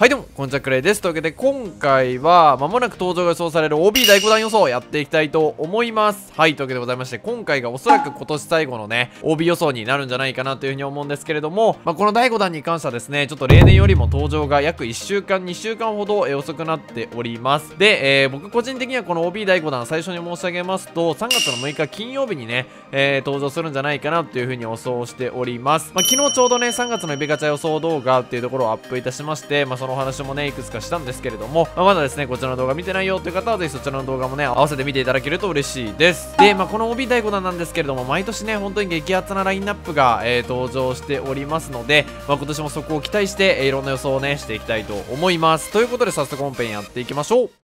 はいどうも、こんにちは、クレイです。というわけで、今回は、まもなく登場が予想される OB 第5弾予想をやっていきたいと思います。はい、というわけでございまして、今回がおそらく今年最後のね、OB 予想になるんじゃないかなというふうに思うんですけれども、まあ、この第5弾に関してはですね、ちょっと例年よりも登場が約1週間、2週間ほど、え遅くなっております。で、えー、僕個人的にはこの OB 第5弾、最初に申し上げますと、3月の6日金曜日にね、えー、登場するんじゃないかなというふうに予想しております。まあ、昨日ちょうどね、3月のエビガチャ予想動画っていうところをアップいたしまして、まあ、そのお話もね、いくつかしたんですけれども、まあ、まだですね、こちらの動画見てないよという方は、ぜひそちらの動画もね、合わせて見ていただけると嬉しいです。で、まあ、この OB 第5弾なんですけれども、毎年ね、本当に激アツなラインナップが、えー、登場しておりますので、まあ、今年もそこを期待して、えー、いろんな予想をね、していきたいと思います。ということで、早速本編やっていきましょう。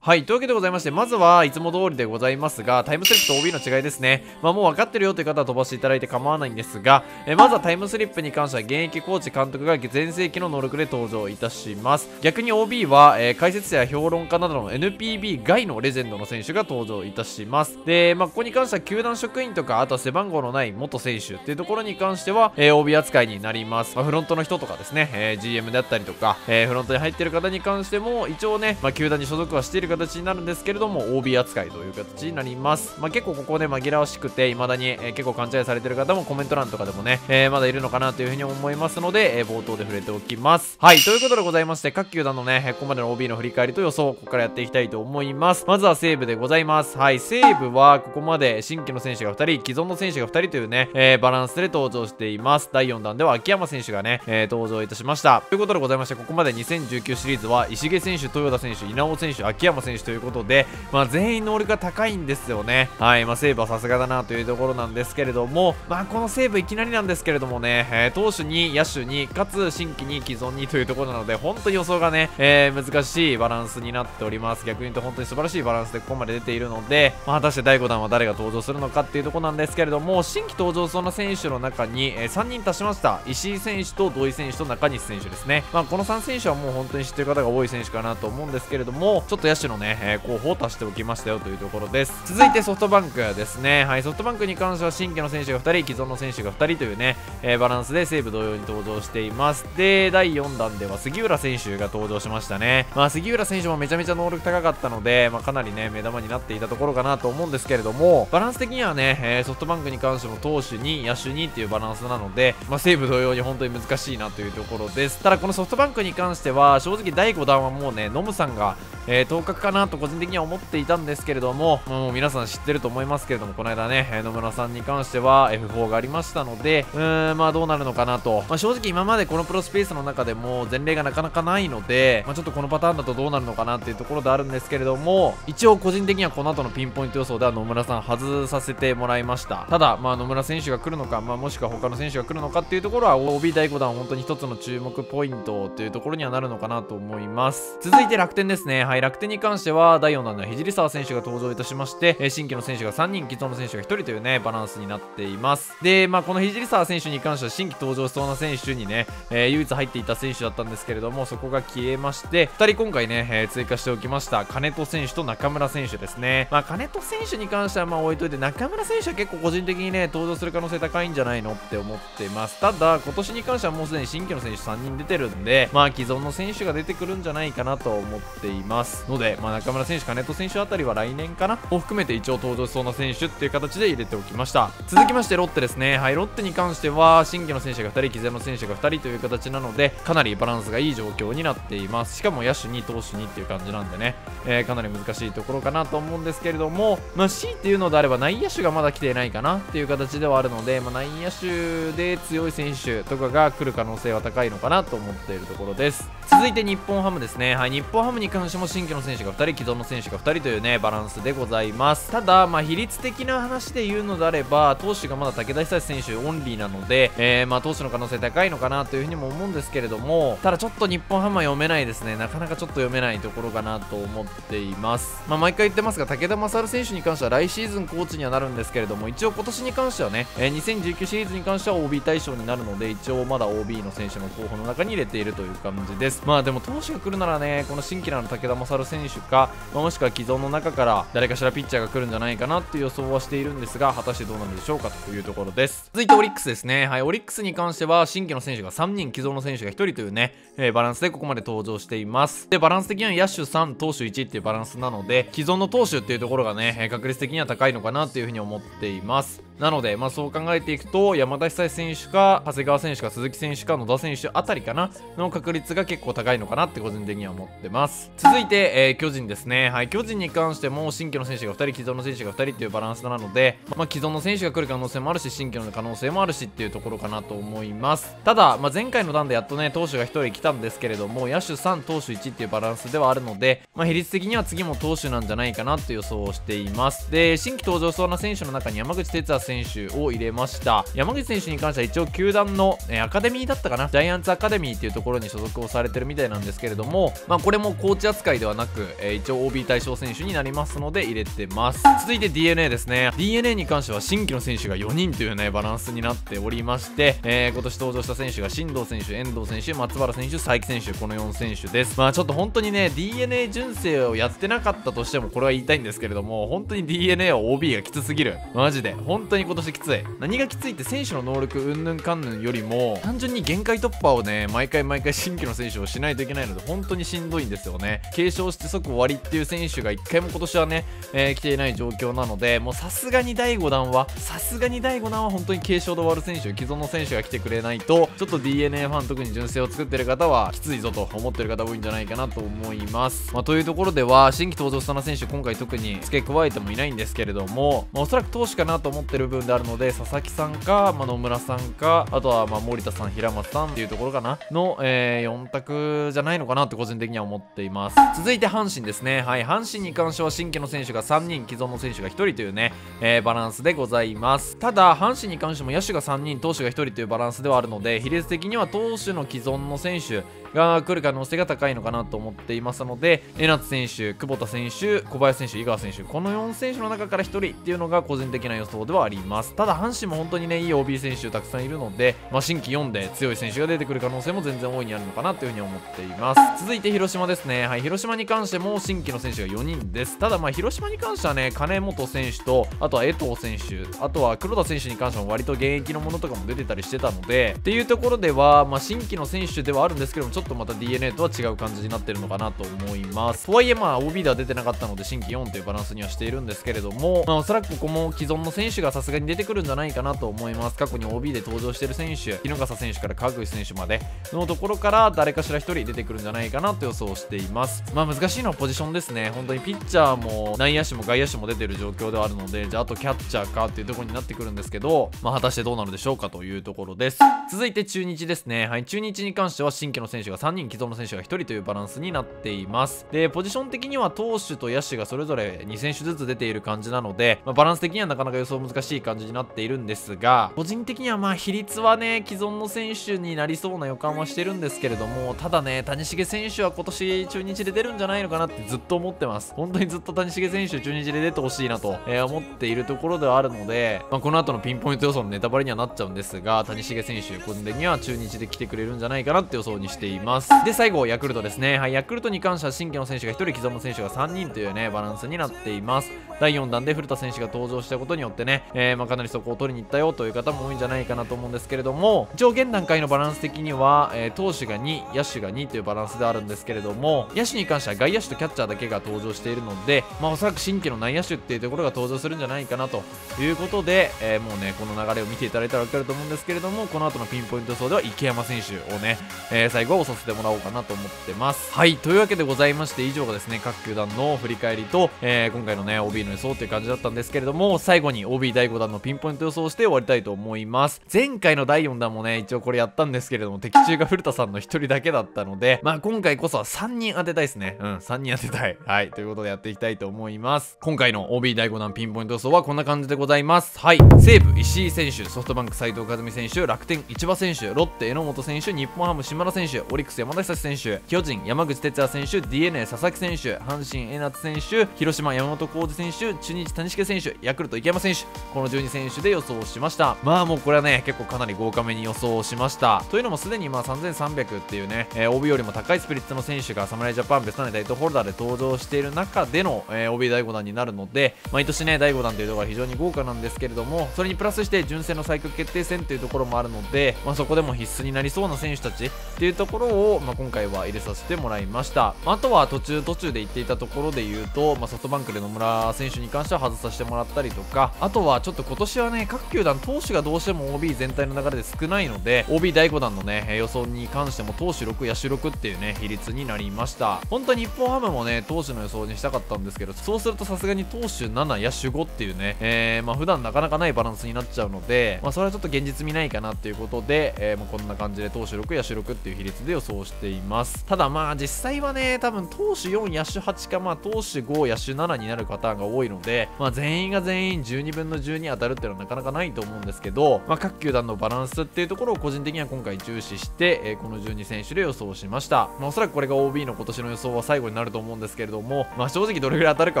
はい、というわけでございまして、まずはいつも通りでございますが、タイムスリップと OB の違いですね。まあもう分かってるよという方は飛ばしていただいて構わないんですが、えまずはタイムスリップに関しては現役コーチ監督が全盛期の能力で登場いたします。逆に OB は、えー、解説者や評論家などの NPB 外のレジェンドの選手が登場いたします。で、まあここに関しては球団職員とか、あとは背番号のない元選手っていうところに関しては、えー、OB 扱いになります。まあ、フロントの人とかですね、えー、GM であったりとか、えフロントに入ってる方に関しても、一応ね、まあ、球団に所属はしている形になるんですけれども OB 扱いという形になります、まあ、結構ここで紛らわしくて未だに、えー、結構勘違いされてる方もコメント欄とかでもね、えー、まだいるのかなというふうに思いますので、えー、冒頭で触れておきます。はいということでございまして各球団のねここまでの OB の振り返りと予想ここからやっていきたいと思います。まずは西武でございます。はい西武はここまで新規の選手が2人既存の選手が2人というね、えー、バランスで登場しています。第4弾では秋山選手がね、えー、登場いたしました。ということでございましてここまで2019シリーズは石毛選手豊田選手稲尾選手秋山選手ということでまあ全員能力が高いんですよね。はい、まあ、西武はさすがだなというところなんですけれども、まあ、この西武いきなりなんですけれどもね、えー、投手に野手に、かつ新規に既存にというところなので、本当に予想がね、えー、難しいバランスになっております。逆に言うと本当に素晴らしいバランスでここまで出ているので、まあ、果たして第5弾は誰が登場するのかっていうところなんですけれども、新規登場そうな選手の中に、えー、3人足しました。石井選手と土井選手と中西選手ですね。まあ、この3選手はもう本当に知ってる方が多い選手かなと思うんですけれども、ちょっと野手のね、えー、候補を足しておきましたよというところです。続いてソフトバンクですね。はいソフトバンクに関しては新規の選手が2人既存の選手が2人というね、えー、バランスで西武同様に登場しています。で第4弾では杉浦選手が登場しましたね。まあ杉浦選手もめちゃめちゃ能力高かったので、まあ、かなりね目玉になっていたところかなと思うんですけれどもバランス的にはね、えー、ソフトバンクに関しても投手に野手にっていうバランスなので、まあ、西武同様に本当に難しいなというところです。ただこのソフトバンクに関しては正直第5弾はもうねノムさんがえー、当確かなと個人的には思っていたんですけれども、もう皆さん知ってると思いますけれども、この間ね、野村さんに関しては F4 がありましたので、うーん、まあどうなるのかなと。まあ、正直今までこのプロスペースの中でも前例がなかなかないので、まあ、ちょっとこのパターンだとどうなるのかなっていうところであるんですけれども、一応個人的にはこの後のピンポイント予想では野村さん外させてもらいました。ただ、まあ野村選手が来るのか、まあもしくは他の選手が来るのかっていうところは OB 第5弾本当に一つの注目ポイントというところにはなるのかなと思います。続いて楽天ですね。はい、楽天に関しては第4弾の聖沢選手が登場いたしまして、え新規の選手が3人、既存の選手が1人というね、バランスになっています。で、まあ、この聖沢選手に関しては新規登場しそうな選手にね、えー、唯一入っていた選手だったんですけれども、そこが消えまして、2人今回ね、えー、追加しておきました。金戸選手と中村選手ですね。まあ、金戸選手に関してはまあ置いといて、中村選手は結構個人的にね、登場する可能性高いんじゃないのって思ってます。ただ、今年に関してはもうすでに新規の選手3人出てるんで、まあ、既存の選手が出てくるんじゃないかなと思っています。ので、まあ、中村選手、金戸選手あたりは来年かな？を含めて一応登場しそうな選手っていう形で入れておきました。続きましてロッテですね。はいロッテに関しては新規の選手が2人既然の選手が2人という形なのでかなりバランスがいい状況になっています。しかも野手に投手にっていう感じなんでね、えー、かなり難しいところかなと思うんですけれどもまあ C っていうのであれば内野手がまだ来ていないかなっていう形ではあるので、まあ、内野手で強い選手とかが来る可能性は高いのかなと思っているところです。続いて日本ハムですね。はい日本ハムに関しても新規の選手が2人既存の選手が2人というねバランスでございます。ただまあ比率的な話で言うのであれば投手がまだ武田久志選手オンリーなので、えー、まあ投手の可能性高いのかなというふうにも思うんですけれどもただちょっと日本ハムは読めないですね。なかなかちょっと読めないところかなと思っています。まあ毎回言ってますが武田勝選手に関しては来シーズンコーチにはなるんですけれども一応今年に関してはね、えー、2019シリーズに関しては OB 対象になるので一応まだ OB の選手の候補の中に入れているという感じです。まあでも投手が来るならねこの新規の武田勝選手か、まあ、もしくは既存の中から誰かしらピッチャーが来るんじゃないかなっていう予想はしているんですが果たしてどうなるでしょうかというところです。続いてオリックスですね。はいオリックスに関しては新規の選手が3人既存の選手が1人というね、えー、バランスでここまで登場しています。でバランス的には野手3投手1っていうバランスなので既存の投手っていうところがね確率的には高いのかなっていうふうに思っています。なので、まあ、そう考えていくと山田久志選手か長谷川選手か鈴木選手か野田選手あたりかなの確率が結構高いのかなって個人的には思ってます。続いて、えー、巨人ですね。はい巨人に関しても新規の選手が2人既存の選手が2人っていうバランスなので、まあ、既存の選手が来る可能性もあるし新規の可能性もあるしっていうところかなと思います。ただ、まあ、前回の段でやっとね投手が1人来たんですけれども野手3投手1っていうバランスではあるので、まあ、比率的には次も投手なんじゃないかなって予想をしています。で新規登場そうな選手の中に山口哲也選手を入れました。山口選手に関しては一応球団の、えアカデミーだったかな。ジャイアンツアカデミーっていうところに所属をされてるみたいなんですけれどもまあこれもコーチ扱いではなく、え、一応 OB 対象選手になりますので入れてます。続いて DNA ですね。DNA に関しては新規の選手が4人というねバランスになっておりまして、えー、今年登場した選手が新藤選手遠藤選手松原選手佐伯選手この4選手です。まあちょっと本当にね DNA 純正をやってなかったとしてもこれは言いたいんですけれども本当に DNA は OB がきつすぎる。マジで。本当にに今年きつい。何がきついって選手の能力うんぬんかんぬんよりも単純に限界突破をね毎回毎回新規の選手をしないといけないので本当にしんどいんですよね。継承して即終わりっていう選手が1回も今年はね、えー、来ていない状況なのでもうさすがに第5弾はさすがに第5弾は本当に継承で終わる選手既存の選手が来てくれないとちょっと DNA ファン特に純正を作ってる方はきついぞと思ってる方多いんじゃないかなと思います、まあ、というところでは新規登場したな選手今回特に付け加えてもいないんですけれども、まあ、おそらく投手かなと思ってる部分であるので佐々木さんか、まあ、野村さんかあとはま森田さん平松さんっていうところかなの、えー、4択じゃないのかなって個人的には思っています。続いて阪神ですね。はい阪神に関しては新規の選手が3人既存の選手が1人というね、えー、バランスでございます。ただ阪神に関しても野手が3人投手が1人というバランスではあるので比率的には投手の既存の選手が来る可能性が高いのかなと思っていますので江夏選手久保田選手小林選手井川選手この4選手の中から1人っていうのが個人的な予想ではあります。ただ阪神も本当にねいい OB 選手たくさんいるので、まあ、新規4で強い選手が出てくる可能性も全然大いにあるのかなというふうに思っています。続いて広島ですね。はい広島に関しても新規の選手が4人です。ただまあ広島に関してはね金本選手とあとは江藤選手あとは黒田選手に関しても割と現役のものとかも出てたりしてたのでっていうところでは、まあ、新規の選手ではあるんですけどもちょっとまた DNA とは違う感じになってるのかなと思います。とはいえまあ OB では出てなかったので新規4というバランスにはしているんですけれども、まあ、おそらくここも既存の選手がさすがに出てくるんじゃないかなと思います。過去に OB で登場している選手日笠選手から川口選手までのところから誰かしら1人出てくるんじゃないかなと予想しています。まあ難しいのはポジションですね。本当にピッチャーも内野手も外野手も出てる状況ではあるのでじゃああとキャッチャーかっていうところになってくるんですけどまあ果たしてどうなるでしょうかというところです。続いて中日ですね。はい中日に関しては新規の選手が3人既存の選手が1人というバランスになっています。でポジション的には投手と野手がそれぞれ2選手ずつ出ている感じなので、まあ、バランス的にはなかなか予想難しい感じになっているんですが個人的にはまあ比率はね既存の選手になりそうな予感はしてるんですけれどもただね谷繁選手は今年中日で出るんじゃないのかなってずっと思ってます。本当にずっと谷繁選手中日で出てほしいなと、えー、思っているところではあるので、まあ、この後のピンポイント予想のネタバレにはなっちゃうんですが谷繁選手個人的には中日で来てくれるんじゃないかなって予想にしています。ます。で最後ヤクルトですね。はいヤクルトに関しては新規の選手が1人既存の選手が3人というねバランスになっています。第4弾で古田選手が登場したことによってね、えー、まあ、かなりそこを取りに行ったよという方も多いんじゃないかなと思うんですけれども一応現段階のバランス的には、えー、投手が2野手が2というバランスであるんですけれども野手に関しては外野手とキャッチャーだけが登場しているので、まあ、おそらく新規の内野手っていうところが登場するんじゃないかなということで、えー、もうねこの流れを見ていただいたら分かると思うんですけれどもこの後のピンポイント予想では池山選手をね、えー、最後はさせてもらおうかなと思ってます。はい。というわけでございまして以上がですね各球団の振り返りと、えー、今回のね OB の予想という感じだったんですけれども最後に OB 第5弾のピンポイント予想をして終わりたいと思います。前回の第4弾もね一応これやったんですけれども的中が古田さんの1人だけだったのでまあ今回こそは3人当てたいですね。うん3人当てたい。はい。ということでやっていきたいと思います。今回の OB 第5弾ピンポイント予想はこんな感じでございます。はい。西武石井選手ソフトバンク斉藤和美選手楽天市場選手ロッテ榎本選手日本ハム島田選手オリックス山田久志選手巨人山口哲也選手 d n a 佐々木選手阪神江夏選手広島山本浩二選手中日谷繁選手ヤクルト池山選手この12選手で予想しました。まあもうこれはね結構かなり豪華めに予想しました。というのもすでにまあ3300っていうね、えー、OB よりも高いスピリッツの選手が侍ジャパンベストナイタイトホルダーで登場している中での、えー、OB 第5弾になるので毎年ね第5弾というところは非常に豪華なんですけれどもそれにプラスして純正の最強決定戦というところもあるので、まあ、そこでも必須になりそうな選手たちっていうところを、まあ、今回は入れさせてもらいました。あとは途中途中で言っていたところで言うと、まあ、ソフトバンクで野村選手に関しては外させてもらったりとかあとはちょっと今年はね各球団投手がどうしても OB 全体の流れで少ないので OB 第5弾のね予想に関しても投手6野手6っていうね比率になりました。本当は日本ハムもね投手の予想にしたかったんですけどそうするとさすがに投手7野手5っていうね、えー、まあ普段なかなかないバランスになっちゃうので、まあ、それはちょっと現実見ないかなっていうことで、えー、まあこんな感じで投手6野手6っていう比率で予想しています。ただまあ実際はね多分投手4野手8かまあ投手5野手7になるパターンが多いので、まあ、全員が全員12分の12当たるっていうのはなかなかないと思うんですけど、まあ、各球団のバランスっていうところを個人的には今回重視して、えー、この12選手で予想しました、まあ、おそらくこれが OB の今年の予想は最後になると思うんですけれども、まあ、正直どれぐらい当たるか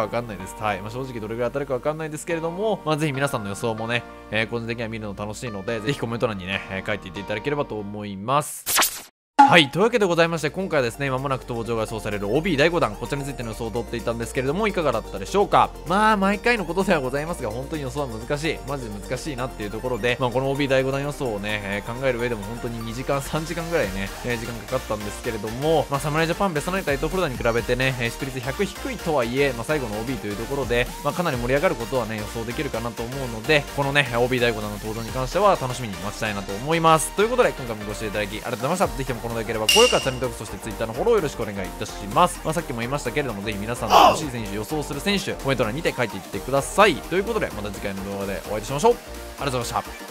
わかんないです。はい、まあ、正直どれぐらい当たるかわかんないですけれども、まあ、ぜひ皆さんの予想もね、えー、個人的には見るの楽しいのでぜひコメント欄にね、えー、書いていっていただければと思います。はいというわけでございまして今回はですねまもなく登場が予想される OB 第5弾こちらについての予想を撮っていたんですけれどもいかがだったでしょうか？まあ毎回のことではございますが本当に予想は難しいマジで難しいなっていうところで、まあ、この OB 第5弾予想をね、えー、考える上でも本当に2時間3時間ぐらいね、えー、時間かかったんですけれども、まあ、侍ジャパンベストナイトイトフルダに比べてねスピリッツ100低いとはいえ、まあ、最後の OB というところで、まあ、かなり盛り上がることはね予想できるかなと思うのでこのね OB 第5弾の登場に関しては楽しみに待ちたいなと思います。ということで今回もご視聴いただきありがとうございました。ぜひともこの動画が良ければ高評価チャンネル登録そして Twitter のフォローよろしくお願いいたします、まあ、さっきも言いましたけれどもぜひ皆さんの欲しい選手予想する選手コメント欄にて書いていってください。ということでまた次回の動画でお会いしましょう。ありがとうございました。